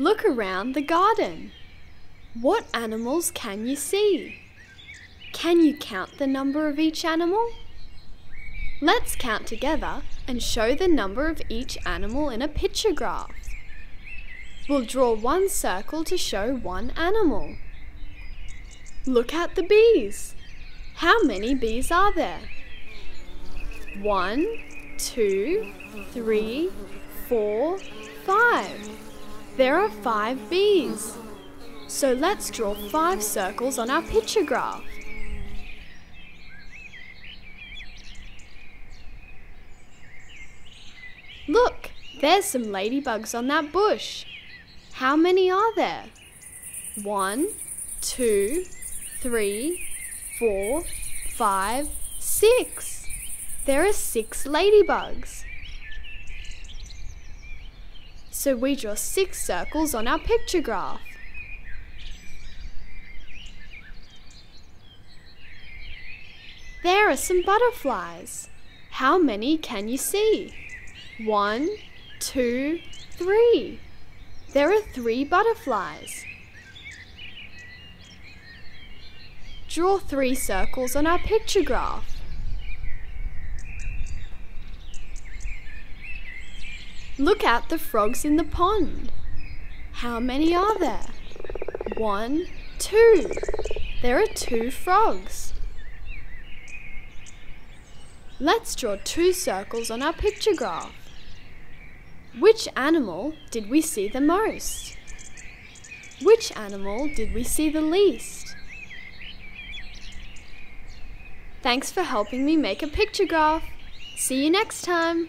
Look around the garden. What animals can you see? Can you count the number of each animal? Let's count together and show the number of each animal in a picture graph. We'll draw one circle to show one animal. Look at the bees. How many bees are there? One, two, three, four, five. There are five bees. So let's draw five circles on our picture graph. Look, there's some ladybugs on that bush. How many are there? One, two, three, four, five, six. There are six ladybugs. So we draw six circles on our picture graph. There are some butterflies. How many can you see? One, two, three. There are three butterflies. Draw three circles on our picture graph. Look at the frogs in the pond. How many are there? One, two. There are two frogs. Let's draw two circles on our picture graph. Which animal did we see the most? Which animal did we see the least? Thanks for helping me make a picture graph. See you next time.